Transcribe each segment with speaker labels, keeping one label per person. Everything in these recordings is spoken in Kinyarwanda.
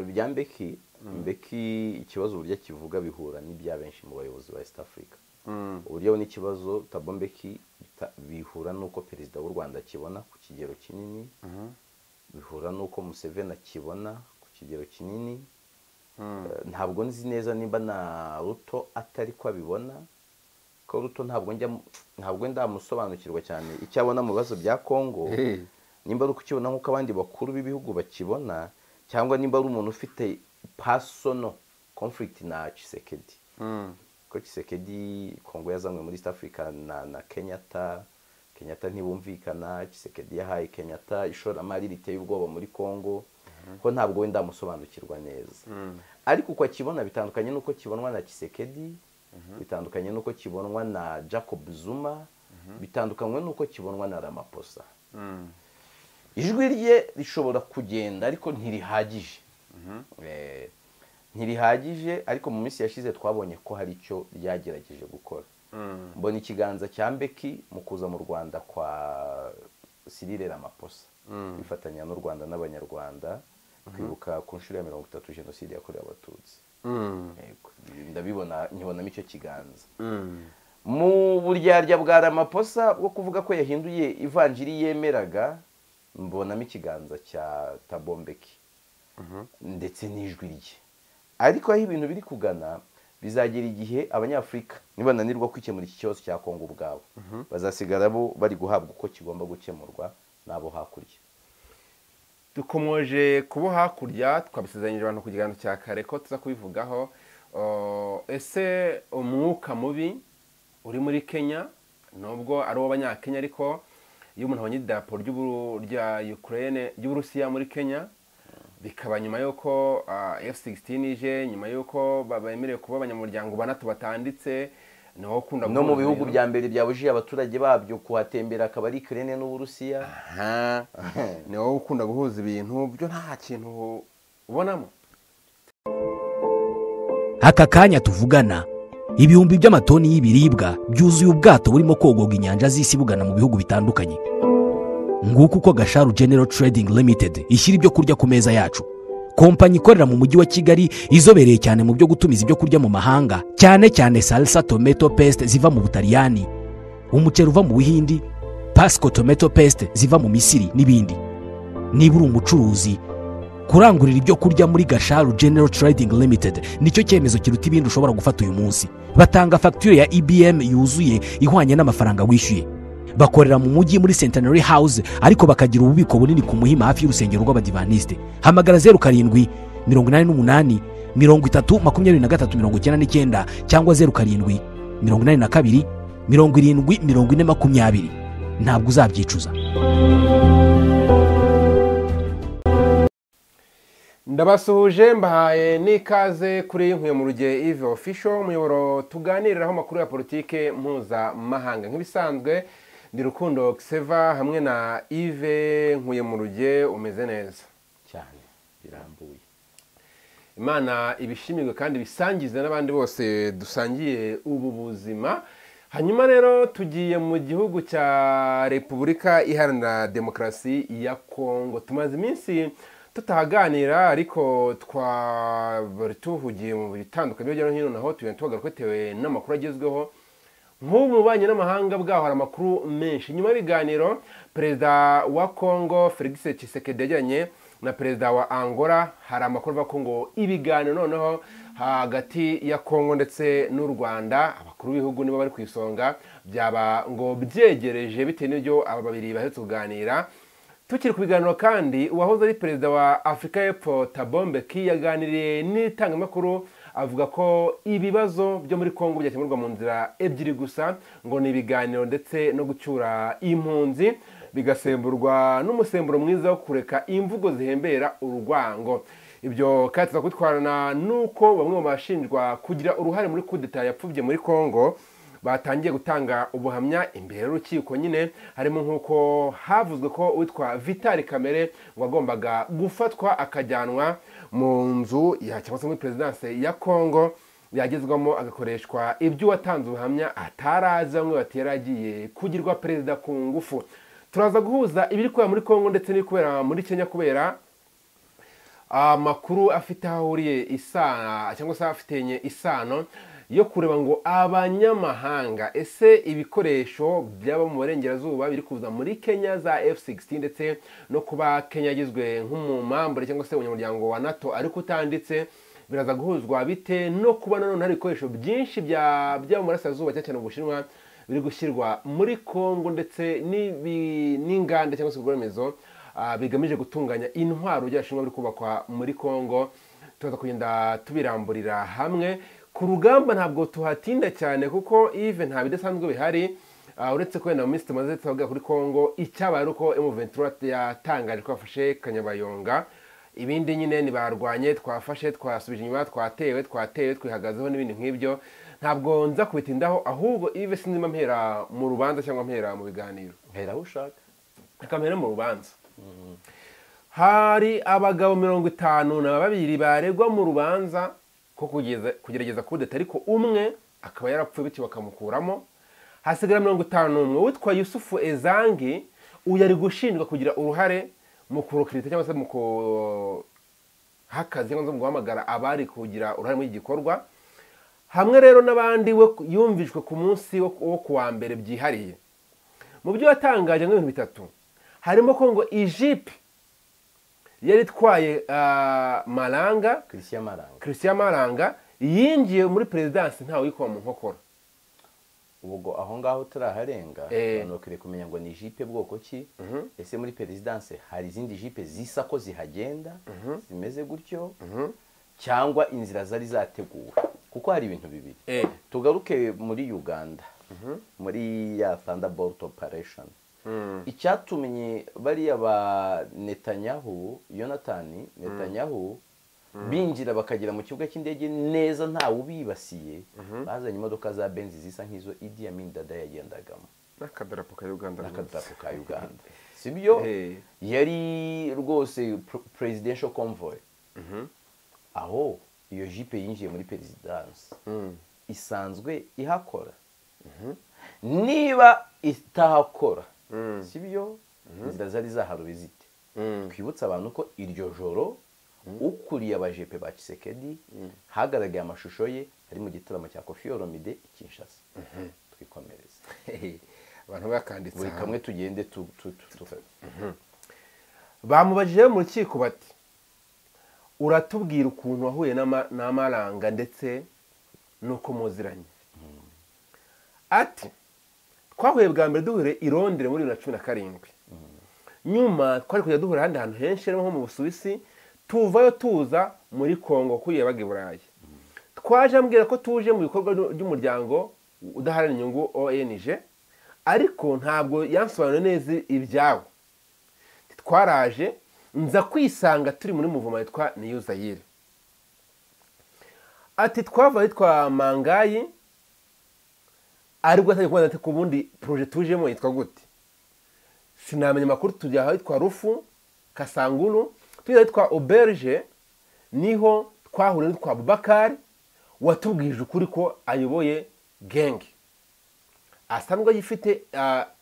Speaker 1: ibya mbeki mbeki ikibazo uburyo kivuga bihura n'ibya benshi mu bayobozi ba east africa. Uburyo n'ikibazo tabo mbeki bihura n'uko perezida w'u rwanda akibona ku kigero kinini bihura n'uko museveni akibona ku kigero kinini. Eh, ntabwo nzi neza nimba na ruto atari ko abibona. Ko ruto ntabwo njya ntabwo ndamusobanukirwa cyane icyo abona mu bibazo bya kongo nimba ari ukukibona nk'uko abandi bakuru b'ibihugu bakibona cyangwa nimba ari umuntu ufite pasono conflict na Tshisekedi. Ko Tshisekedi Kongo yazanywe muri East Africa na, na Kenyatta. Kenyatta ntibumvikana Tshisekedi yahaye Kenyatta. Ishoramari riteye ubwoba muri Kongo. Ko ntabwo wenda amusobanukirwa neza. Ariko uko akibona bitandukanye n'uko kibonwa na Tshisekedi bitandukanye n'uko kibonwa na Jacob Zuma bitandukanye n'uko kibonwa na Ramaphosa. Ijwi rye rishobora kugenda ariko ntirihagije. Eh, ntirihagije ariko mu minsi yashize twabonye ko hari icyo ryagerageje gukora. Mbona ikiganza cya mbeki mu kuza mu rwanda kwa Cyril Ramaphosa. Bifatanya n'u rwanda n'abanyarwanda kwibuka ku nshuro ya mirongo itatu jenoside yakorewe abatutsi. Yego, ndabibona nkibonamo icyo kiganza. Mu buryarya bwa Ramaphosa bwo kuvuga ko yahinduye ivanjiri yemeraga mbonamo ikiganza cya tabombeki. Ndetse n'ijwi rye. Ariko aho ibintu biri kugana bizagera igihe abanyafurika nibananirwa kwikemura iki kibazo cya kongo ubwabo bazasigara bo bari guhabwa uko kigomba gukemurwa n'abo hakurya.
Speaker 2: Dukomoje kubo hakurya twabisezeranyije abantu ku kiganiro cya kare ko tuza kubivugaho. Ese umwuka mubi uri muri kenya? Nubwo ari uw'abanyakenya ariko iyo umuntu abonye idarapo rya ukraine ry'uburusiya muri kenya bikaba nyuma y'uko uh, f16 ije nyuma y'uko ba- bemerewe kuba abanyamuryango banatu batanditse ni ho ukunda
Speaker 1: no mu bihugu bya mbere byabujije abaturage babyo kuhatembera akaba ari Ukraine n'Uburusiya.
Speaker 2: Aha. ni wowe ukunda guhuza ibintu byo nta kintu ubonamo.
Speaker 3: Aka kanya tuvugana. Ibihumbi by'amatoni y'ibiribwa byuzuye ubwato burimo kogoga inyanja z'isi bugana mu bihugu bitandukanye. Nguko uko gasharu general trading limited ishyira ibyo kurya ku meza yacu. Kompanyi ikorera mu mujyi wa kigali izobereye cyane mu byo gutumiza ibyo kurya mu mahanga cyane cyane salsa tomato paste ziva mu butaliyani umuceri uva mu buhindi pasco tomato paste ziva mu misiri n'ibindi. Niba uri umucuruzi kurangurira ibyo kurya muri gasharu general trading limited ni cyo cyemezo kiruta ibindi ushobora gufata uyu munsi. Batanga fagitire ya ibm yuzuye ihwanye n'amafaranga wishyuye. Bakorera mu mujyi muri centenary house ariko bakagira ububiko bunini ku muhima hafi y'urusengero rw'abadivaniste. Hamagara zeru karindwi mirongo inani n'umunani mirongo itatu makumyabiri na gatatu mirongo icyenda n'icyenda cyangwa zeru karindwi mirongo inani na kabiri mirongo irindwi mirongo ine makumyabiri. Ntabwo uzabyicuza.
Speaker 2: Ndabasuhuje mbahaye n'ikaze kuri nkwiye mu rugihe ive ofisho umuyoboro tuganiriraho amakuru ya politike mpuzamahanga. Nk'ibisanzwe ndi rukundo kiseva hamwe na ive nkwiye mu rugihe umeze neza.
Speaker 1: Cyane birambuye.
Speaker 2: Imana ibishimirwe kandi bisangize n'abandi bose dusangiye ubu buzima. Hanyuma rero tugiye mu gihugu cya repubulika iharanira demokarasi ya kongo. Tumaze iminsi tutahaganira ariko twari tuhugiye mu bitandukanye hirya no hino naho tugenda tubagaruka bitewe n'amakuru agezweho. Nk'ubu mu bubanyi n'amahanga bwaho hari amakuru menshi. Nyuma y'ibiganiro perezida wa kongo felix Tshisekedi yagiranye na perezida wa angola hari amakuru avuga ko ngo ibiganiro noneho hagati ya kongo ndetse n'u rwanda abakuru b'ibihugu nibo bari ku isonga byaba ngo byegereje bitewe n'ibyo aba babiri baherutse kuganira. Tukiri ku biganiro kandi uwahoze ari perezida wa afurika y'epfo tabombeki yaganiriye n'itangamakuru avuga ko ibibazo byo muri kongo byakemurwa mu nzira ebyiri gusa ngo ni ibiganiro ndetse no gucyura impunzi bigasemburwa n'umusemburo mwiza wo kureka imvugo zihembera urwango. Ibyo kandi tuza kubitwarana n'uko bamwe mu bashinjwa kugira uruhare muri kudeta yapfubye muri kongo batangiye gutanga ubuhamya imbere y'urukiko nyine harimo nk'uko havuzwe ko uwitwa vitali kamere ngo agombaga gufatwa akajyanwa mu nzu ya cyangwa se muri perezidanse ya kongo yagezwamo agakoreshwa ibyo uwatanze ubuhamya atarazi bamwe bati yari agiye kugirwa perezida ku ngufu. Turaza guhuza ibiri kubera muri kongo ndetse n'ibiri kubera muri kenya kubera amakuru afite aho ahuriye isano cyangwa se afitanye isano. Yo kureba ngo abanyamahanga ese ibikoresho byaba mu burengerazuba biri kuza muri kenya za f16 ndetse no kuba kenya yagizwe nk'umumambure cyangwa se umunyamuryango wa nato ariko utanditse biraza guhuzwa bite no kuba nanone hari ibikoresho byinshi bya mu burasirazuba cyane cyane mu bushinwa biri gushyirwa muri kongo ndetse n'inganda cyangwa se ibikorwa remezo ah, bigamije gutunganya intwaro by'abashinwa biri kubakwa muri kongo tuza kugenda tubiramburira hamwe. Ku rugamba ntabwo tuhatinda cyane kuko ive nta bidasanzwe bihari ah, uretse ko wenda mu minsi tumaze tuvuga kuri kongo icyabaye ari uko M23 yatangaje ko yafashe kanyabayonga ibindi nyine ntibarwanye twafashe twasubije inyuma twatewe twatewe twihagazeho n'ibindi nk'ibyo. Ntabwo nza kubitindaho ahubwo ive sinzima mpera mu rubanza cyangwa mpera mu biganiro.
Speaker 1: Hera aho ushaka.
Speaker 2: Reka mpere mu rubanza. Hari abagabo mirongo itanu na babiri baregwa mu rubanza ko kugerageza kudeta ariko umwe akaba yarapfuye bityo bakamukuramo. Hasigara mirongo itanu n'umwe witwa yusufu ezangi uyu ari gushinjwa kugira uruhare mu kurokirita cyangwa se mu kuha akazi cyangwa se mu guhamagara abari kugira uruhare muri iki gikorwa. Hamwe rero n'abandi we yumvishwe ku munsi wo wo ku wa mbere byihariye. Mu byo yatangaje nk'ibintu bitatu. Harimo ko ngo ijipe yari itwaye ah, maranga
Speaker 1: christian maranga
Speaker 2: yinjiye muri perezidansi ntawe uyikoma mu nkokora.
Speaker 1: Ubwo aho ngaho turaharenga
Speaker 2: Eh.
Speaker 1: bakwiriye kumenya ngo ni jipe bwoko ki? Ese muri perezidanse hari izindi jipe zisa ko zihagenda? Zimeze gutyo? Cyangwa inzira zari zateguwe? Kuko hari ibintu bibiri.
Speaker 2: Eh.
Speaker 1: tugaruke muri uganda. Muri ya thunderbolt operation. Icyatumye bariya ba netanyahu yonatani netanyahu binjira bakagera mu kibuga cy'indege neza ntawe ubibasiye. Bazanye imodoka za benzi zisa nk'izo idi amin dada yagendagamo.
Speaker 2: N'akadarapo ka uganda
Speaker 1: n'akadarapo ka uganda. Si byo? Yari rwose pr- presidential convoy. Aho iyo jipe yinjiye muri perezidansi isanzwe ihakora. Niba itahakora si byo inzira zari zaharuwe zite twibutse abantu ko iryo joro ukuriye abajepe ba kisekedi hagaragaye amashusho ye ari mu gitaramo cya kofi olomide i kinshasa twikomereze.
Speaker 2: Abantu bakanditse
Speaker 1: buri kamwe tugende tu- tu- tu- tu-
Speaker 2: bamubajije mu rukiko bati uratubwira ukuntu wahuye n'ama- n'amaranga ndetse n'uko muziranye. Ati twahuye bwa mbere duhure i Londres muri bibiri na cumi na karindwi. Nyuma twari kujya duhura ahandi hantu henshi harimo nko mu busuwisi tuvayo tuza muri kongo kuriya baga i burayi. Twaje ambwira ko tuje mu bikorwa by'umuryango udaharanira inyungu ONG ariko ntabwo yansobanuriye neza ibyawo twaraje nza kwisanga turi muri muvuma yitwa niyu zayire ati twava yitwa mangayi ari bwo atajya kubona ati ku bundi poroje tujemo yitwa gute? Sinamenya amakuru tujya ahitwa rufu kasanguru tujya ahitwa oberge ni ho twahuriye n'itwa bubakari watubwije ukuri ko ayoboye genge asanzwe agifite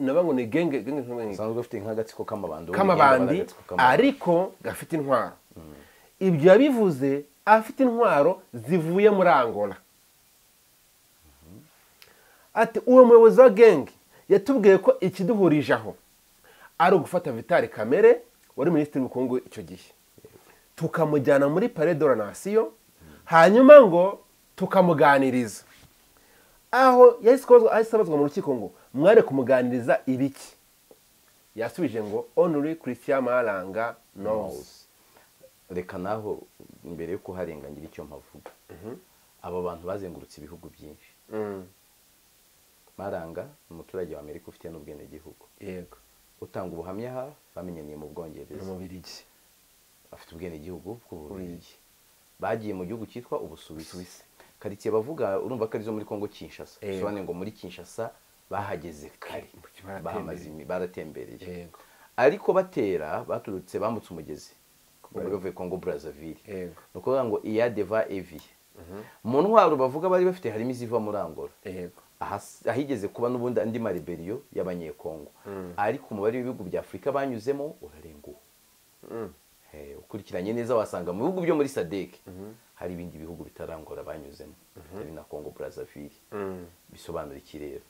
Speaker 2: naba ngo ni genge genge
Speaker 1: usanzwe ufite nk'agatsiko k'amabandi
Speaker 2: k'amabandi ariko gafite intwaro. Ibyo yabivuze afite intwaro zivuye muri angola. Ati uwo muyobozi wa genge yatubwiye ko ikiduhurije aho. Ari ugufata vitali kamere wari minisitiri w'ubukungu icyo gihe. Tukamujyana muri pare de la nasiyo hanyuma ngo tukamuganiriza. Aho yahise abazwa mu rukiko ngo mware kumuganiriza ibiki? Yasubije ngo onuri christian maranga knows.
Speaker 1: Reka naho mbere yo kuharengangira icyo mpavuga. Aba bantu bazengurutse ibihugu byinshi. Maranga umuturage wa amerika ufite n'ubwenegihugu.
Speaker 2: Yego.
Speaker 1: Utanga ubuhamya aha bamenyaniye mu bwongereza. Afite ubwenegihugu bw'ububiligi bagiye mu gihugu cyitwa ubusuwisi. Karitsiye bavuga urumva ko ari zo muri kongo kinshasa. Bisobanuye ngo muri kinshasa bahageze kare.
Speaker 2: Baratembereye.
Speaker 1: ariko batera baturutse bambutse umugezi. Bavuye kongo brazzaville. Ni ukuvuga ngo iya deva evi. Mu ntwaro bavuga bari bafite harimo iziva muri angola ahigeze kuba n'ubundi andi mariberiyo y'abanyekongo. Ariko umubare w'ibihugu bya afurika banyuzemo urarenga uwo Eh, ukurikiranye neza wasanga mu bihugu byo muri sadek hari ibindi bihugu bitarangora banyuzemo. Bitari na congo brazzaville. Bisobanura iki rero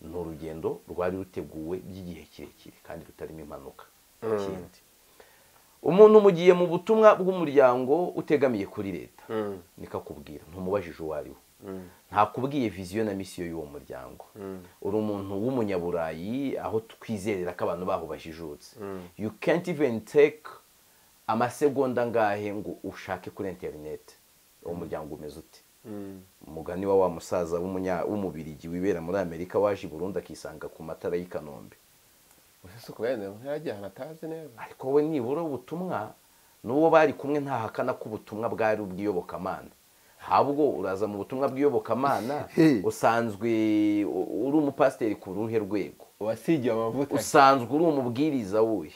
Speaker 1: ni urugendo rwari ruteguwe by'igihe kirekire kandi rutarimo impanuka. Ikindi umuntu mugiye mu butumwa bw'umuryango utegamiye kuri leta. Nikakubwira ntumubajije uwo ari we. Ntakubwiye viziyo na misiyo y'uwo muryango. Uri umuntu w'umunyaburayi aho twizerera ko abantu baho bajijutse. You can't even take amasegonda angahe ngo ushake kuri interineti uwo muryango umeze ute? Umugani wa wa musaza w'umubirigi wibera muri amerika waje i burundi akisanga ku matara y'i kanombe. Ariko we nibura ubutumwa n'uwo bari kumwe ntahakana ko ubutumwa bwari ubw'iyobokamana. Ahubwo uraza mu butumwa bw'iyobokamana usanzwe uri umupasiteri ku ruhe rwego?
Speaker 2: Wasigiye amavuta.
Speaker 1: Usanzwe uri umubwiriza wuhe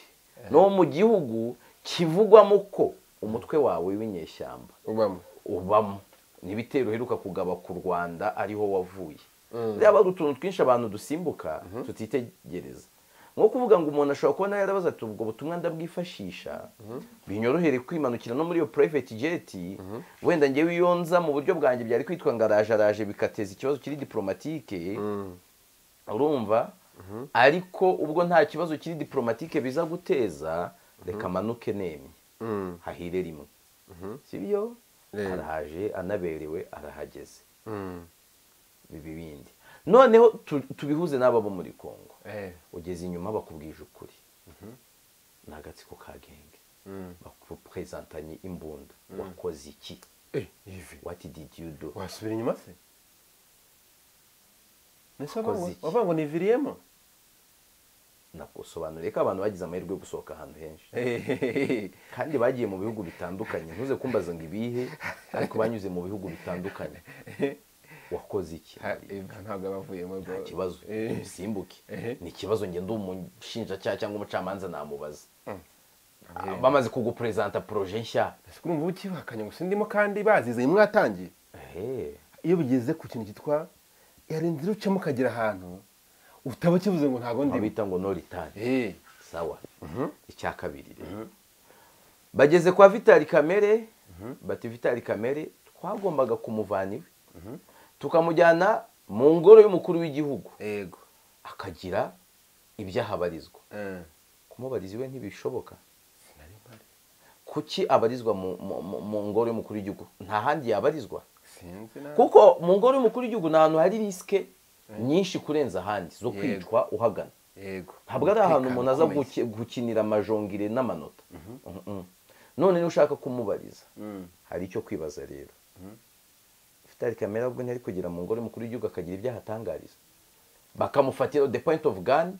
Speaker 1: no mu gihugu kivugwamo ko umutwe wawe w'inyeshyamba.
Speaker 2: Ubamo.
Speaker 1: Ubamo. N'ibitero uheruka kugaba ku rwanda ariho wavuye. Yaba ari utuntu twinshi abantu dusimbuka tutitegereza nko kuvuga ngo umuntu ashobora kubona yarabaza ati ubwo butumwa ndabwifashisha. Binyorohere kwimanukira no muri iyo private jet wenda ngewe iyo nza mu buryo bwanjye byari kwitwa ngo araje araje bikateza ikibazo kiri diplomatike urumva? Ariko ubwo nta kibazo kiri diplomatike biza guteza reka manuke nemye hahire rimwe. Sibyo? Arahaje anaberewe arahageze. Biba ibindi noneho tu- tubihuze n'aba bo muri congo
Speaker 2: Eh.
Speaker 1: ugeze inyuma bakubwije ukuri. Ni agatsiko ka genge. Bakuprezantanye imbunda. Wakoze iki?
Speaker 2: Eh, ivi
Speaker 1: what did you do?
Speaker 2: Wasubira inyuma se? Wavuga ngo- ngo niviriyemo
Speaker 1: nakusobanuriye ko abantu bagize amahirwe yo gusohoka ahantu henshi. Kandi bagiye mu bihugu bitandukanye. Ntuze kumbaza ngo ibihe ariko banyuze mu bihugu bitandukanye. wakoze iki?
Speaker 2: Ntabwo abavuyemo
Speaker 1: nta kibazo.
Speaker 2: Eh.
Speaker 1: usimbuke
Speaker 2: Eh.
Speaker 1: ni ikibazo ngenda umushinjacyaha cyangwa umucamanza namubaza Ah, bamaze kuguperezanta poroje nshya.
Speaker 2: Urumva ukibakanya gusa ndimo kandi bazizanye mwatangiye iyo bigeze ku kintu cyitwa yari inzira ucamo ukagera ahantu utaba kivuze ngo ntabwo ndi
Speaker 1: bita ngo no
Speaker 2: Eh,
Speaker 1: sawa. Icya kabiri rero. Bageze kwa vitali kamere bati vitali kamere twagombaga kumuvana iwe. Tukamujyana mu ngoro y'umukuru w'igihugu.
Speaker 2: Yego.
Speaker 1: Akagira ibyo ahabarizwa
Speaker 2: Eh,
Speaker 1: kumubariza iwe ntibishoboka. Kuki abarizwa mu, ngoro y'umukuru w'igihugu? Nta handi yabarizwa. Kuko mu ngoro y'umukuru w'igihugu ni ahantu hari risike nyinshi kurenza ahandi zo kwicwa uhagana.
Speaker 2: Yego.
Speaker 1: Ntabwo ari ahantu umuntu aza gukinira amajongire n'amanota. Mhm. none niba ushaka kumubariza
Speaker 2: Mm.
Speaker 1: hari icyo kwibaza rero. Vitali kamera ubwo ntiyari kugera mu ngoro y'umukuru w'igihugu akagira ibyo ahatangariza bakamufatira the point of gun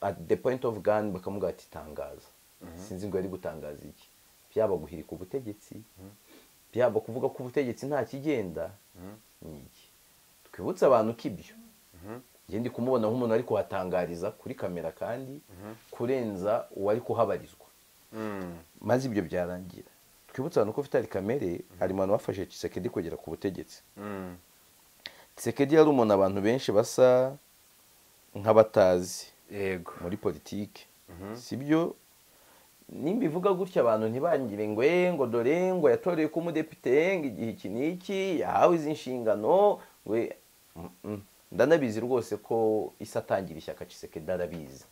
Speaker 1: at the point of gun bakamubwira ati tangaza. Sinzi ngo yari gutangaza iki. Byaba guhirika ubutegetsi byaba kuvuga ko ubutegetsi nta kigenda. Ni iki? Twibutse abantu ko ibyo. Njye ndi kumubona nk'umuntu ari kuhatangariza kuri kamera kandi kurenza uwari kuhabarizwa.
Speaker 2: Mm.
Speaker 1: maze ibyo byarangira. Twibutse abantu ko vitali kamere hari mu bantu bafashe Tshisekedi kugera ku butegetsi.
Speaker 2: Mm.
Speaker 1: Tshisekedi yari umuntu abantu benshi basa nk'abatazi muri politiki. Sibyo? Nimba ivuga gutya abantu ntibangire ngo "Eh, ngo dore ngo yatorewe ko umudepite ngo igihe iki n'iki yahawe izi nshingano. We Mm, mm. ndanabizi rwose ko isi atangira ishyaka Tshisekedi arabizi.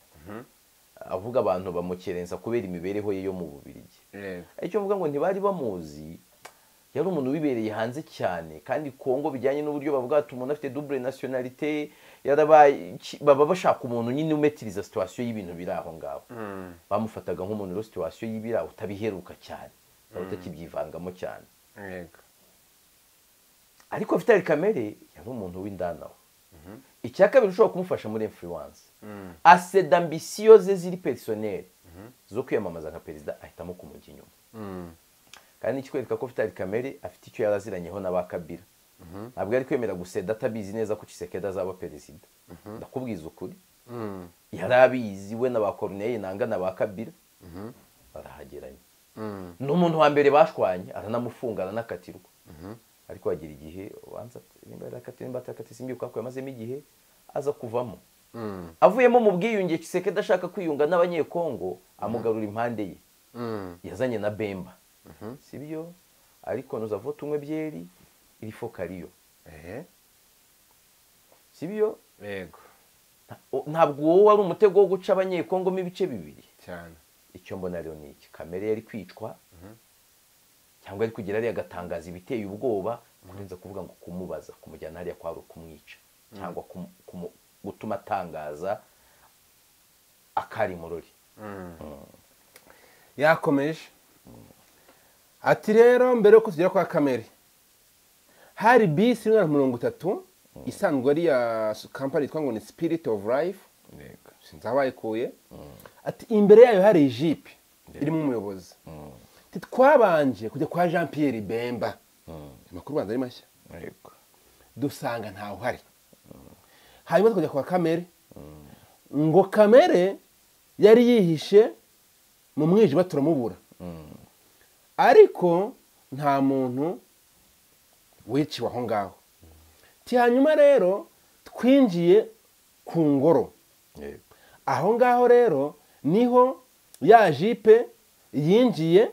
Speaker 1: Avuga abantu bamukerensa kubera imibereho ye yo mu bubirigi icyo mvuga ngo ntibari bamuzi yari umuntu wibereye hanze cyane kandi kongo bijyanye n'uburyo bavuga ati umuntu afite yarabaye iki- baba bashaka umuntu nyine umetiriza situation y'ibintu biri aho ngaho.
Speaker 2: Mm.
Speaker 1: bamufataga nk'umuntu rero situation y'ibiri aho utabiheruka cyane. Waba utakibyivangamo cyane. Ariko Vital Kamere yari umuntu w'indanaho icya kabiri ushobora kumufasha muri influence. Ase d'ambisiyo ze ziri personnel. Zo kwiyamamaza nka perezida ahitamo kumujya inyuma
Speaker 2: Mm.
Speaker 1: kandi nikikwereka ko Vital Kamere afite icyo yaraziranyeho na ba Kabila. Ntabwo yari kwemera guseda atabizi neza ko Tshisekedi azaba perezida. Ndakubwiza ukuri. Yari abizi we na ba Corneille nanga na ba Kabila. Barahageranye. Ni umuntu wa mbere bashwanye aranamufunga aranakatirwa ariko hagira igihe ubanza nimba yarakatiwe nimba atakatiwe simbibuka ko yamazemo igihe aza kuvamo. Avuyemo mu bwiyunge Tshisekedi ashaka kwiyunga n'abanyekongo amugarura impande ye.
Speaker 2: Mm.
Speaker 1: yazanye na bemba. Sibyo? Ariko nous avons tumwe byeri il faut kariyo
Speaker 2: ehe
Speaker 1: sibyo?
Speaker 2: Yego.
Speaker 1: O- ntabwo wowe wari umutego wo guca abanyekongo mo ibice bibiri.
Speaker 2: Cyane.
Speaker 1: Icyo mbona rero ni iki? Kamere yari kwicwa cyangwa ari kugira hariya agatangaza ibiteye ubwoba kurenza kuvuga ngo kumubaza kumujyana hariya kwari ukumwica cyangwa gutuma atangaza akari murori
Speaker 2: yakomeje. Ati rero mbere yuko tugera kwa kamere hari bisi rimwe na mirongo itatu isanzwe ari iya kampani yitwa ngo ni spirit of life. Sinzi aho bayikuye ati imbere yayo hari ijipe irimo umuyobozi. Twabanje kujya kwa jean pierre bemba amakuru ubanza ari mashya. Dusanga ntawe uhari hanyuma tukajya kwa kamere. Ngo kamere yari yihishe mu mwijima turamubura. Ariko nta muntu wiciwe aho ngaho. Hanyuma rero twinjiye ku ngoro. Aho ngaho rero ni ho ya jipe yinjiye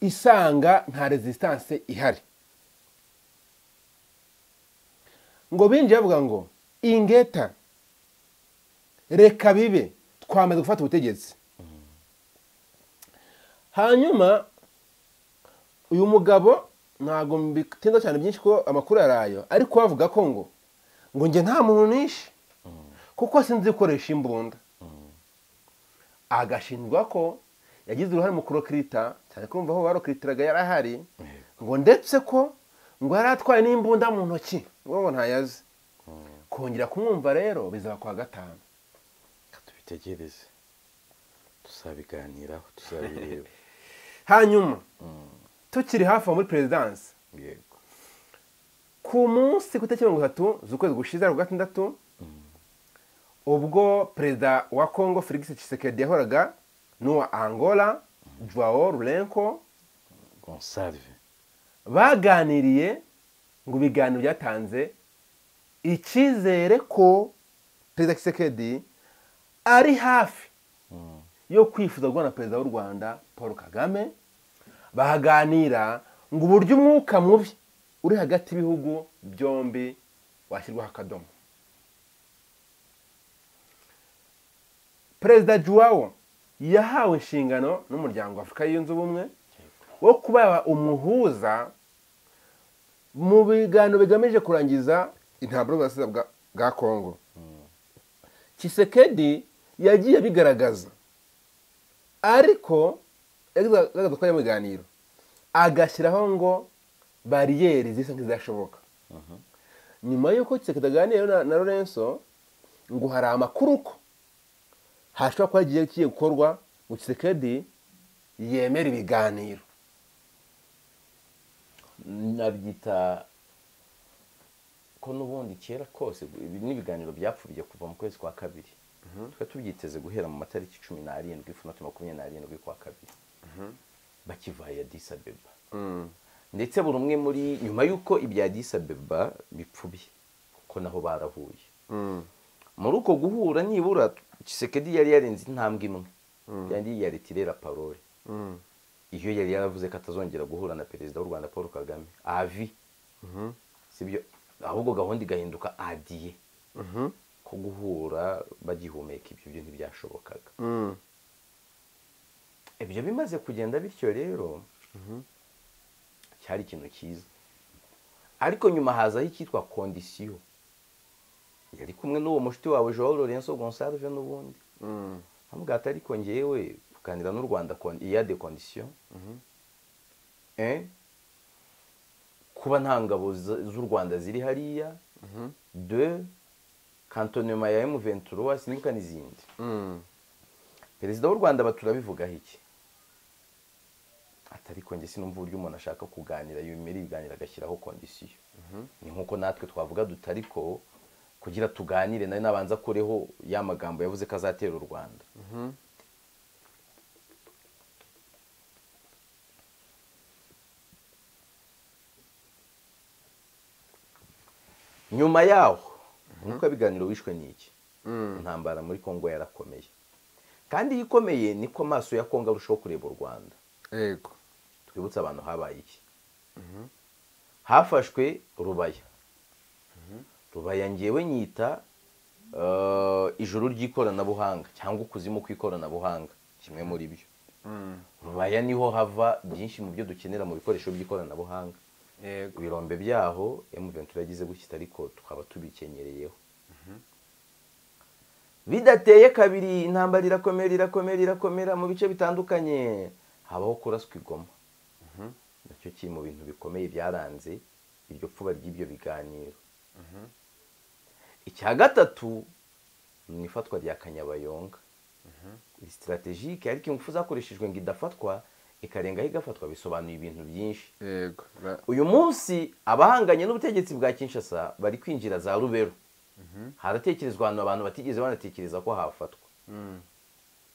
Speaker 2: isanga nta resistance ihari. Ngo binjiye bavuga ngo ingeta reka bibe twamaze gufata ubutegetsi. Hanyuma uyu mugabo ntabwo mbitinda cyane byinshi ko amakuru yarayo ariko bavuga ko ngo ngo njye nta muntu nishe kuko sinzi gukoresha imbunda. Agashinjwa ko yagize uruhare mu kurokirita cyane ko aho barokiritiraga yari ahari ngo ndetse ko ngo yari atwaye n'imbunda mu ntoki. Ngo ntayazi kongera kumwumva rero bizaba kwa gatanu.
Speaker 1: Tubitegereze. Tuzabiganiraho tuzabireba.
Speaker 2: Hanyuma tukiri hafi aho muri perezidansi ku munsi ku itariki mirongo itatu z'ukwezi gushize ari gatandatu ubwo perezida wa kongo felix Tshisekedi yahoraga n'uwa angola joao lourenco
Speaker 1: gonsalve.
Speaker 2: Baganiriye ngo ibiganiro byatanze icyizere ko perezida Tshisekedi ari hafi yo kwifuza guhura na perezida w'u rwanda paul kagame bahaganira ngo uburyo umwuka mubi uri hagati y'ibihugu byombi washyirwaho akadomo. Perezida juwawo yahawe inshingano n'umuryango wa afurika yunze ubumwe wo kuba umuhuza mu biganiro bigamije kurangiza intambara y'uburasirazuba bwa- kongo kisekedi yagiye abigaragaza. Ariko yagaragaza ko ari mu biganiro agashyiraho ngo bariyeri zisa nk'izashoboka. Nyuma y'uko kisekedi aganira na, lorenzo ngo hari amakuru ko hashobora kuba hagiye gukorwa ngo kisekedi yemera ibiganiro.
Speaker 1: Nabyita ko n'ubundi kera kose ibi n'ibiganiro byapfubye kuva mu kwezi kwa kabiri. Twari tubyiteze guhera mu matariki cumi n'arindwi ifunatu makumyabiri n'arindwi kwa kabiri. Bakivaye Addis Abeba. Ndetse buri umwe muri nyuma y'uko ibya Addis Abeba bipfubye kuko naho barahuye. Muri uko guhura nibura Tshisekedi yari yarenze intambwe imwe. Yari yaretirera parole. Iyo yari yaravuze ko atazongera guhura na perezida w'u rwanda paul kagame avi. Sibyo? Ahubwo gahunda igahinduka adiye. Ko guhura bagihumeka ibyo byo ntibyashobokaga. Ibyo bimaze kugenda bityo rero cyari ikintu cyiza. Ariko nyuma hazaho icyitwa kondisiyo yari kumwe n'uwo mushuti wawe joao lorenzo gonsalve n'ubundi. Amubwira ati ariko ngewe kuganira n'u rwanda iya de kondisiyo Eh? kuba nta ngabo z'u rwanda ziri hariya. De kantonema ya emu ventura sinibuka n'izindi. Perezida w'u rwanda baturabivugaho iki? Ariko njye sinumva uburyo umuntu ashaka kuganira yemera ibiganiro agashyiraho kondisiyo ni nk'uko natwe twavuga duti ariko kugira tuganire nawe nabanza akureho ya magambo yavuze ko azatera u rwanda. Nyuma yaho nk'uko ibiganiro wishwe n'iki intambara muri kongo yarakomeye kandi iyo ikomeye niko amaso ya kongo arushaho kureba u rwanda.
Speaker 2: Yego.
Speaker 1: Twibutse abantu habaye iki? Hafashwe rubaya. Rubaya ngewe nyita eh, ijuru ry'ikoranabuhanga cyangwa ukuzimu kw'ikoranabuhanga. Kimwe muri byo. Rubaya ni ho hava byinshi mu byo dukenera mu bikoresho by'ikoranabuhanga. Ibirombe byaho emuventura yagize gutya ariko tukaba tubikenyereyeho bidateye kabiri intambara irakomera irakomera irakomera mu bice bitandukanye. Habaho kuraswa igoma. Nacyo kiri mu bintu bikomeye byaranze iryo pfuba ry'ibyo biganiro. Icya gatatu ni ifatwa rya kanyabayonga. Iri sitarategike ariko ingufu zakoreshejwe ngo idafatwa ikarengaho igafatwa bisobanuye ibintu byinshi. Uyu munsi abahanganye n'ubutegetsi bwa kinshasa bari kwinjira za rubero. Haratekerezwa ahantu abantu batigeze banatekereza ko hafatwa.
Speaker 2: Mm.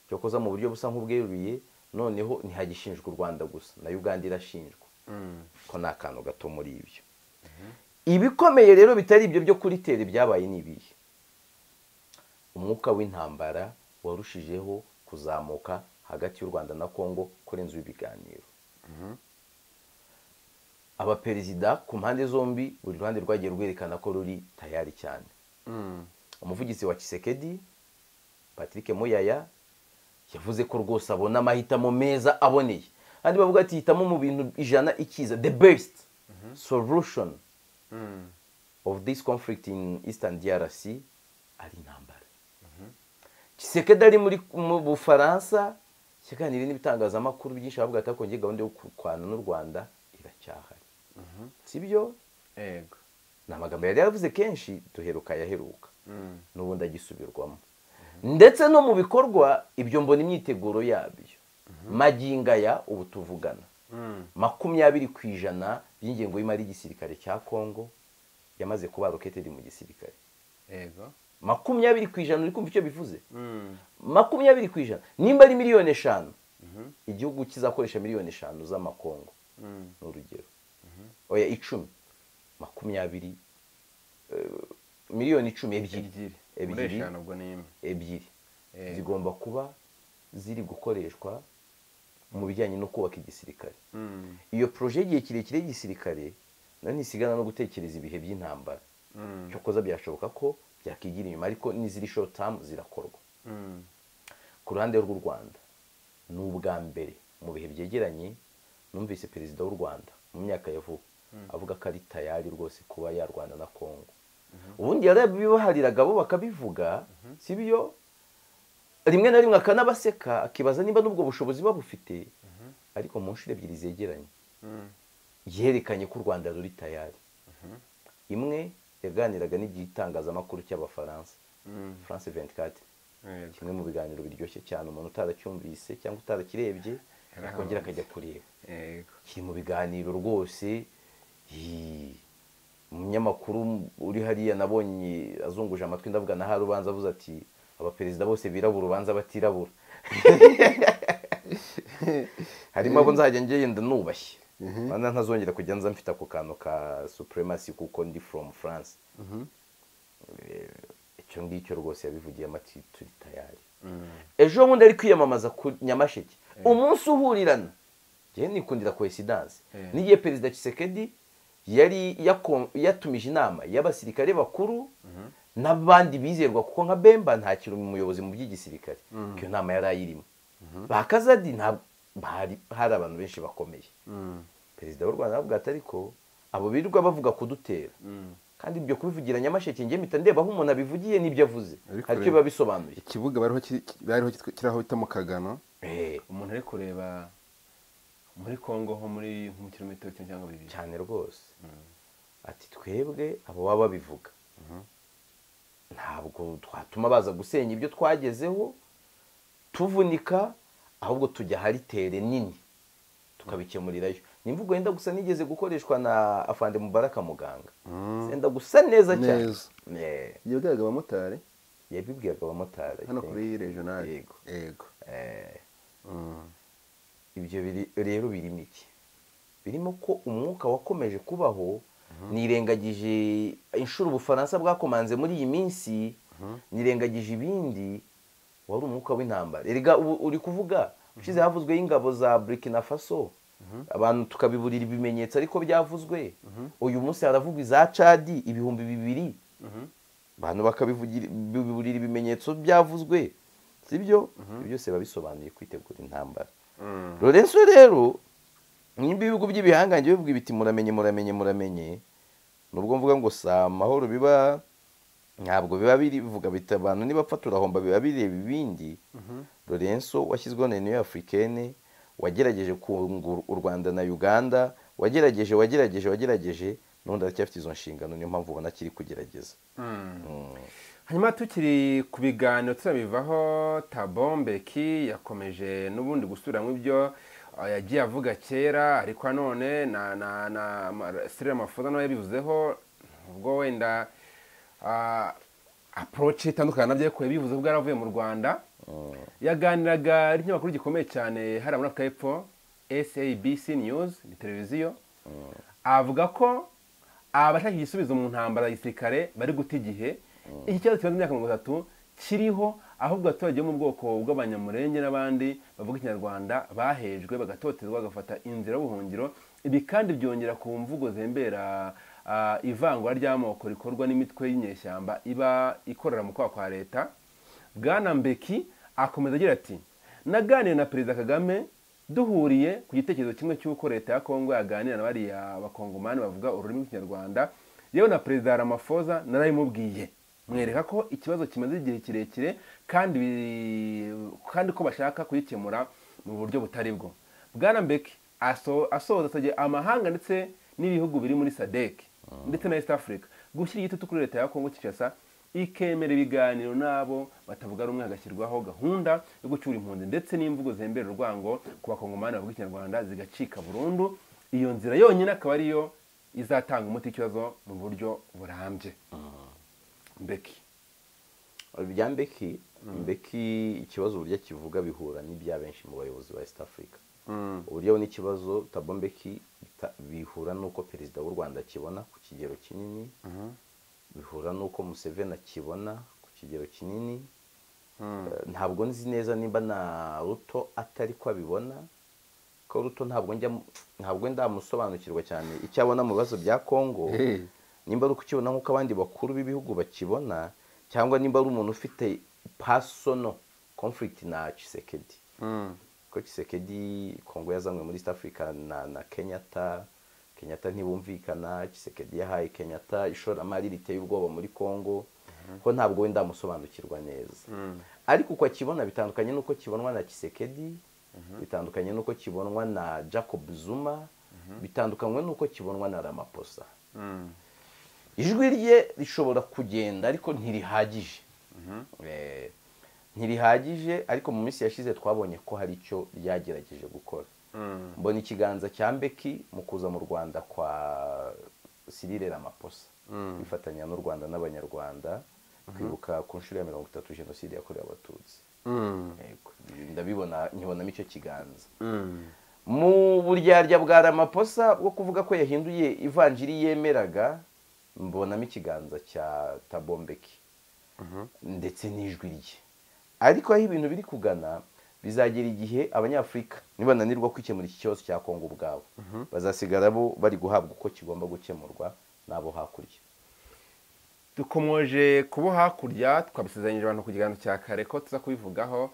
Speaker 1: cyokoza mu buryo busa nk'ubweruye noneho ntihagishinjwa u rwanda gusa na uganda irashinjwa.
Speaker 2: Mm.
Speaker 1: ko ni akantu gato muri ibyo. Ibikomeye rero bitari ibyo byo kuri tere byabaye ni ibihe? Umwuka w'intambara warushijeho kuzamuka hagati y'u rwanda na kongo kurenza uw'ibiganiro abaperezida ku mpande zombi buri ruhande rwagiye rwerekana ko ruri tayari cyane. Umuvugizi wa kisekedi patrick muyaya yavuze ko rwose abona amahitamo meza aboneye. Kandi bavuga ati hitamo mu bintu ijana ikiza the best solution of this conflict in eastern drc ari intambara. Kisekedi ari muri mu bufaransa kiganiriye n'ibitangazamakuru byinshi avuga ati ariko gahunda yo kurwana n'u rwanda iracyahari. Sibyo
Speaker 2: yego.
Speaker 1: Ni amagambo yari yaravuze kenshi duheruka yaheruka.
Speaker 2: Mm.
Speaker 1: n'ubundi agisubirwamo. Ndetse no mu bikorwa ibyo mbona imyiteguro yabyo. Magingaya ubu tuvugana
Speaker 2: Mm.
Speaker 1: makumyabiri ku ijana by'ingengo y'imari y'igisirikare cya kongo yamaze kuba roketedi mu gisirikare. Makumyabiri ku ijana uri kumva icyo bivuze.
Speaker 2: Mm.
Speaker 1: makumyabiri ku ijana. Nimba ari miliyoni eshanu igihugu kizakoresha miliyoni eshanu z'amakongo.
Speaker 2: Mm.
Speaker 1: ni urugero. Oya icumi. Makumyabiri eh, miliyoni icumi ebyiri.
Speaker 2: Ebyiri.
Speaker 1: Ebyiri.
Speaker 2: Eh.
Speaker 1: zigomba kuba ziri gukoreshwa mu bijyanye no kubaka igisirikare. Iyo poroje y'igihe kirekire y'igisirikare ntisigana no gutekereza ibihe by'intambara.
Speaker 2: Mm.
Speaker 1: cyokoza byashoboka ko byakigira inyuma ariko n'iziri short term zirakorwa.
Speaker 2: Mm.
Speaker 1: ku ruhande rw'u rwanda ni ubwa mbere mu bihe byegeranye numvise perezida w'u rwanda mu myaka ya vuba avuga ko ari tayari rwose kuba yarwana na kongo ubundi yarabibahariraga bo bakabivuga si byo? Rimwe na rimwe akanabaseka akibaza niba n'ubwo bushobozi babufite ariko mu nshuro ebyiri zegeranye. Yerekanye ko u rwanda ruri tayari imwe yaganiraga n'igitangazamakuru cy'abafaransa.
Speaker 2: Mm.
Speaker 1: france 24
Speaker 2: Yego.
Speaker 1: kimwe mu biganiro biryoshye cyane umuntu utaracyumvise cyangwa utarakirebye akongera akajya kureba. Kiri mu biganiro rwose umunyamakuru uri hariya nabonye azunguje amatwi ndavuga na ubanza avuze ati abaperezida bose birabura ubanza batirabura. Harimo abo nzajya ngenda nubashye ntazongera kujya nza mfite ako kantu ka supremacy kuko ndi from france. Eh, icyo ngicyo rwose yabivugiye amati turi tayari. Ejo bundi ari kwiyamamaza ku nyamasheke. Umunsi uhurirana. Njyewe nikundira coincidence.
Speaker 2: Eh.
Speaker 1: n'igihe perezida Tshisekedi yari yatumije inama y'abasirikare bakuru n'abandi bizerwa kuko nka bemba ntakiri umuyobozi mu by'igisirikare. Iyo nama yari ayirimo. Ba kazadi hari abantu benshi bakomeye. Perezida w'u rwanda aravuga ati ariko abo birirwa bavuga kudutera.
Speaker 2: Mm.
Speaker 1: kandi ibyo kubivugira nyamasheke njye mpita ndeba aho umuntu abivugiye n'ibyo avuze. Hari icyo biba bisobanuye
Speaker 2: ikibuga bariho kiriho bita mu kagano.
Speaker 1: Eh,
Speaker 2: umuntu ari kureba muri kongo nko muri nko mu kilometero kimwe cyangwa bibiri.
Speaker 1: Cyane rwose. Ati twebwe abo baba babivuga. Ntabwo twatuma baza gusenya ibyo twagezeho tuvunika ahubwo tujya ahari tere nini. Tukabikemurirayo. Ni imvugo yenda gusa nigeze gukoreshwa na afande mubaraka muganga. Zenda gusa neza cyane.
Speaker 2: Neza.
Speaker 1: Eh,
Speaker 2: yabwiraga abamotari?
Speaker 1: Yabibwiraga abamotari
Speaker 2: hano kuri regional
Speaker 1: Yego.
Speaker 2: yego.
Speaker 1: Eh,
Speaker 2: Mm.
Speaker 1: ibyo rero birimo iki? Birimo ko umwuka wakomeje kubaho nirengagije inshuro ubufaransa bwakomanze muri iyi minsi nirengagije ibindi wari umwuka w'intambara. Erega ubu uri kuvuga? Ushize havuzweho ingabo za burkina faso. Abantu tukabiburira ibimenyetso ariko byavuzwe. Uyu munsi haravugwa iza cadi ibihumbi bibiri. Abantu bakabiburira ibimenyetso byavuzwe. Sibyo? Ibyo byose biba bisobanuye kwitegura intambara. Lorenzo rero nimba ibihugu by'ibihangange bivuga biti muramenye muramenye muramenye. Nubwo mvuga ngo si amahoro biba ntabwo biba bivuga biti abantu nibapfa turahomba biba bireba ibindi. Lorenzo washyizweho na uniyo afurikene wagerageje kunga u rwanda na uganda wagerageje wagerageje wagerageje n'ubundi aracyafite izo nshingano niyo mpamvu ubona akiri kugerageza.
Speaker 2: Hanyuma tukiri ku biganiro turabivaho tabombeki yakomeje n'ubundi gusubiramo ibyo yagiye avuga kera ariko nanone na na na sirira mafuza nawe yabivuzeho ubwo wenda aporoci itandukanye na byo ariko yabivuze ubwo yaravuye mu rwanda. Yaganiraga n'ikinyamakuru gikomeye cyane hariya muri afurika y'epfo sabc news ni televiziyo. Avuga ko abashaka igisubizo mu ntambara ya gisirikare bari guta igihe. Iki kibazo kimaze imyaka mirongo itatu kiriho ahubwo abaturage bo mu bwoko bw'abanyamurenge n'abandi bavuga ikinyarwanda bahejwe bagatotezwa bagafata inzira y'ubuhungiro. Ibi kandi byongera ku mvugo zembera ivangura ry'amoko rikorwa n'imitwe y'inyeshyamba iba ikorera mu kwaha kwa leta. Bwana mbeki akomeza agira ati naganiriye na perezida kagame duhuriye ku gitekerezo kimwe cy'uko leta ya kongo yaganira na bariya bakongomani bavuga ururimi rw'ikinyarwanda. Yewe na perezida ramafoza narabimubwiye mwereka ko ikibazo kimaze igihe kirekire kandi kandi ko bashaka kugikemura mu buryo butari bwo. Bwana mbeki asoza asabye amahanga ndetse n'ibihugu biri muri sadek ndetse na east africa gushyira igitutu kuri leta ya kongo kinshasa ikemera ibiganiro n'abo batavuga rumwe hagashyirwaho gahunda yo gucyura impunzi ndetse n'imvugo zemberera urwango ku bakongomani bavuga ikinyarwanda zigacika burundu. Iyo nzira yonyine akaba ariyo izatanga umuti w'ikibazo mu buryo burambye. Mbeki.
Speaker 1: Bya mbeki mbeki ikibazo uburyo kivuga bihura n'ibya benshi mu bayobozi ba east africa. Uburyo n'ikibazo tabo mbeki bihura n'uko perezida w'u rwanda akibona ku kigero kinini. Bihura n'uko museveni akibona ku kigero kinini. Ntabwo nzi neza nimba na ruto atari ko abibona. Ko ruto ntabwo njya ntabwo ndamusobanukirwa cyane icyo abona mu bibazo bya kongo nimba ari ukukibona nk'uko abandi bakuru b'ibihugu bakibona cyangwa nimba ari umuntu ufite pasono conflict na Tshisekedi. Ko Tshisekedi kongo yazanywe muri east africa na na kenyatta. Kenyatta ntibumvikana Tshisekedi yahaye kenyatta ishoramari riteye ubwoba muri kongo ko ntabwo wenda amusobanukirwa neza. Ariko uko akibona bitandukanye n'uko kibonwa na Tshisekedi bitandukanye n'uko kibonwa na jacob zuma bitandukanywe n'uko kibonwa na ramaphosa. Ijwi rye rishobora kugenda ariko ntirihagije. Ntirihagije ariko mu minsi yashize twabonye ko hari icyo ryagerageje gukora. Mbona ikiganza cya mbeki mu kuza mu rwanda kwa sirire ramaphosa. Bifatanya n'u rwanda n'abanyarwanda kwibuka ku nshuro ya mirongo itatu jenoside yakorewe abatutsi. Ndabibona nkibonamo icyo kiganza. Mu buryarya bwa ramaphosa bwo kuvuga ko yahinduye ivanjiri yemeraga mbonamo ikiganza cya tabombeki ndetse n'ijwi rye. Ariko aho ibintu biri kugana bizagera igihe abanyafurika nibananirwa kwikemura iki kibazo cya kongo ubwabo bazasigara bo bari guhabwa uko kigomba gukemurwa n'abo hakurya.
Speaker 2: Dukomoje kubo hakurya twabisezeranyije abantu ku kiganiro cya kare ko tuza kubivugaho.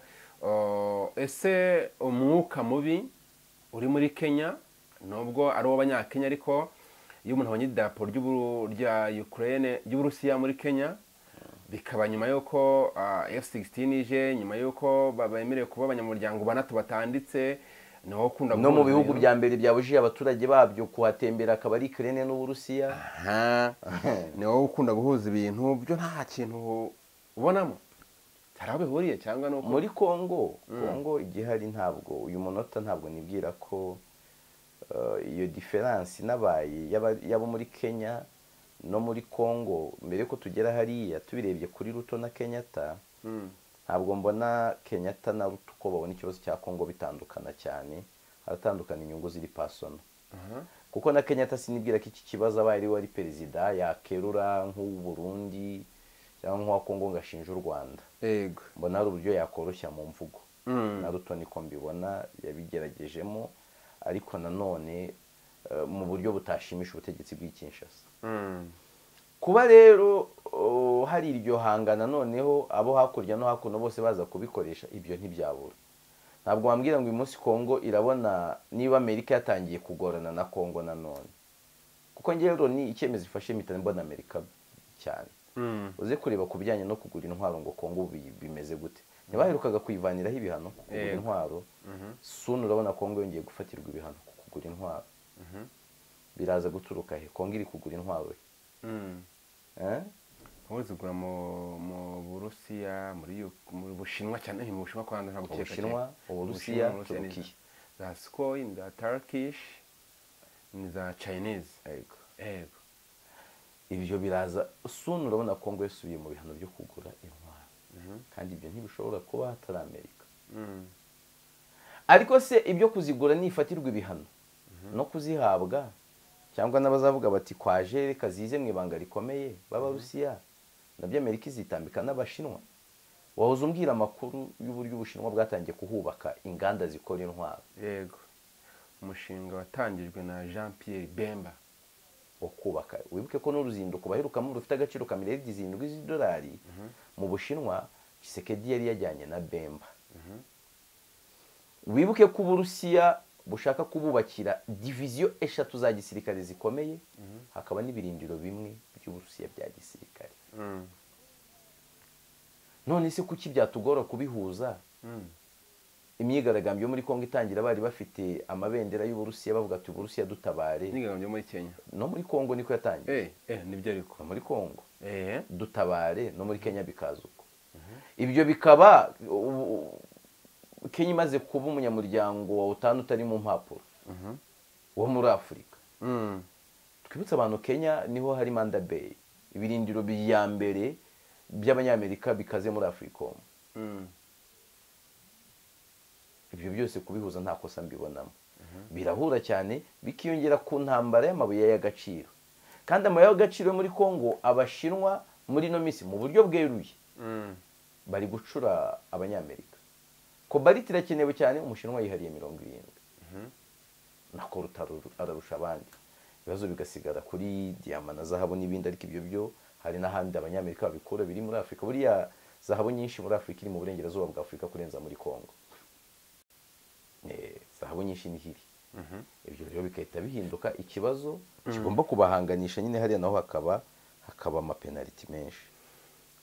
Speaker 2: Ese umwuka mubi uri muri kenya? Nubwo ari uw'abanyakenya ariko iyo umuntu abonye idarapo ry'uburusiya muri kenya bikaba nyuma y'uko F16 ije nyuma y'uko bemerewe kuba abanyamuryango banatu batanditse ni ho ukunda
Speaker 1: no mu bihugu bya mbere byabujije abaturage babyo kuhatembera akaba ari Ukraine n'uburusiya.
Speaker 2: Ni wowe ukunda guhuza ibintu byo nta kintu ubonamo. Hari aho bihuriye cyangwa nuko
Speaker 1: muri congo. Congo igihari ntabwo uyu munota ntabwo nibwira ko iyo diferanse inabaye yaba muri kenya no muri congo mbere ko tugera hariya tubirebye kuri ruto na kenyatta ntabwo mbona kenyatta na ruto uko babona ikibazo cya congo bitandukana cyane haratandukana inyungu ziri pasono kuko na kenyatta sinibwira ko iki kibazo abaye ari perezida yakerura nk'uw'uburundi cyangwa nk'uwa kongo ngo ashinje u rwanda.
Speaker 2: Yego
Speaker 1: mbona hari uburyo yakoroshya mu mvugo.
Speaker 2: Mm.
Speaker 1: na ruto niko mbibona yabigeragejemo ariko nanone eh, mu buryo butashimisha ubutegetsi bw'ikinshasa. Kuba rero hari iryo hangana noneho abo hakurya no hakuno bose baza kubikoresha ibyo ntibyabura. Ntabwo wambwira ngo uyu munsi kongo irabona niba amerika yatangiye kugorana na kongo nanone kuko ngewe ni icyemezo ifashe mpita mbona amerika cyane.
Speaker 2: Mm.
Speaker 1: uze kureba ku bijyanye no kugura intwaro ngo kongo bi- bimeze gute. Ntibaherukaga kuyivaniraho ibihano ku kugura intwaro. Suni urabona kongo yongeye gufatirwa ibihano ku kugura intwaro. Biraza guturuka he kongo iri kugura intwaro he
Speaker 2: Mm.
Speaker 1: Eh?
Speaker 2: Zigura mu Burusiya mu Bushinwa cyane mu Bushinwa kwanza nta gukeka
Speaker 1: Ubushinwa. Uburusiya,
Speaker 2: Ubushinwa, Uburusiya ni
Speaker 1: Turukiya.
Speaker 2: za Sukhoi ni za Turkish ni za Chinese
Speaker 1: Yego.
Speaker 2: yego
Speaker 1: ibyo biraza suni urabona kongo yasubiye mu bihano byo kugura intwaro kandi ibyo ntibishobora kuba hatari amerika
Speaker 2: Mm.
Speaker 1: ariko se ibyo kuzigura nifatirwa ibihano no kuzihabwa cyangwa n'abazavuga bati kwaje reka zize mu ibanga rikomeye. B'abarusiya na byo amerika izitambika n'abashinwa. Wahoze umbwira amakuru y'uburyo ubushinwa bwatangiye kuhubaka inganda zikora intwaro?
Speaker 2: Yego. Umushinga watangijwe na Jean Pierre Bemba.
Speaker 1: Wo kubaka. Wibuke ko n'uruzinduko baherukamo rufite agaciro ka miliyari zirindwi z'idolari mu bushinwa Tshisekedi yari yajyanye na bemba. Wibuke ko uburusiya bushaka kububakira diviziyo eshatu za gisirikare zikomeye hakaba n'ibirindiro bimwe by'uburusiya bya gisirikare.
Speaker 2: Mm.
Speaker 1: none se kuki byatugora kubihuza?
Speaker 2: Mm.
Speaker 1: imyigaragambyo yo muri kongo itangira bari bafite amabendera y'uburusiya bavuga ati uburusiya dutabare.
Speaker 2: Imyigaragambyo yo muri Kenya.
Speaker 1: No muri kongo niko yatangiye.
Speaker 2: Eh eh ni byo
Speaker 1: ariko. Muri kongo
Speaker 2: eh.
Speaker 1: Dutabare no muri kenya bikaza uko. Ibyo bikaba kenya imaze kuba umunyamuryango wa utanu utari mu mpapuro. Wo muri afurika
Speaker 2: Mm.
Speaker 1: twibutse abantu kenya ni ho hari manda bay. Ibirindiro bya mbere by'abanyamerika bikaze muri afuricom
Speaker 2: Mm.
Speaker 1: ibyo byose kubihuza nta kosa mbibonamo. Birahura cyane bikiyongera ku ntambara y'amabuye y'agaciro. Kandi amabuye y'agaciro muri congo abashinwa muri ino minsi mu buryo bweruye.
Speaker 2: Mm.
Speaker 1: bari gucura abanyamerika. Kobaliti irakenewe cyane umushinwa yihariye mirongo irindwi. Nako rutaru- ararusha abandi. Ibibazo bigasigara kuri diyama na zahabu n'ibindi ariko ibyo byo hari n'ahandi abanyamerika babikura biri muri afurika buriya zahabu nyinshi muri afurika iri mu burengerazuba bwa afurika kurenza muri congo. Eh, zahabu nyinshi ni hiri. Ibyo rero bigahita bihinduka ikibazo kigomba kubahanganisha nyine hariya naho hakaba hakaba amapenaliti menshi.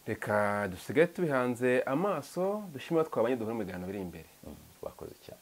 Speaker 2: Reka dusigaye tubihanze amaso dushimira twabanye duhura mu biganiro biri imbere.
Speaker 1: Mm, bakoze cyane